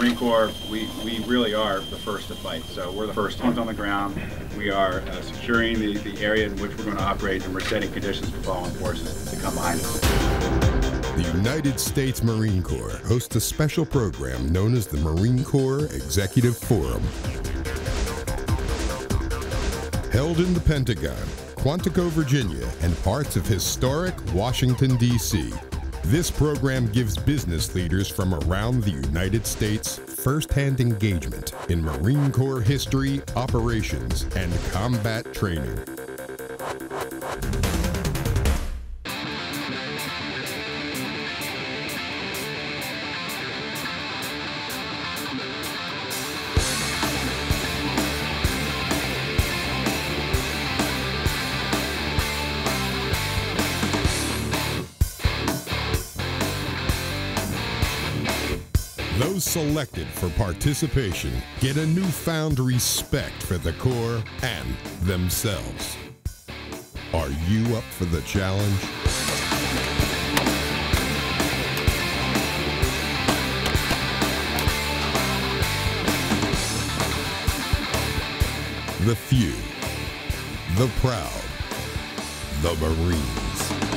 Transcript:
Marine Corps, we, we really are the first to fight. So we're the first ones on the ground. We are uh, securing the, the area in which we're going to operate, and we're setting conditions for following forces to come behind us. The United States Marine Corps hosts a special program known as the Marine Corps Executive Forum. Held in the Pentagon, Quantico, Virginia, and parts of historic Washington, D.C., this program gives business leaders from around the United States firsthand engagement in Marine Corps history, operations, and combat training. Those selected for participation get a newfound respect for the Corps and themselves. Are you up for the challenge? The few, the proud, the Marines.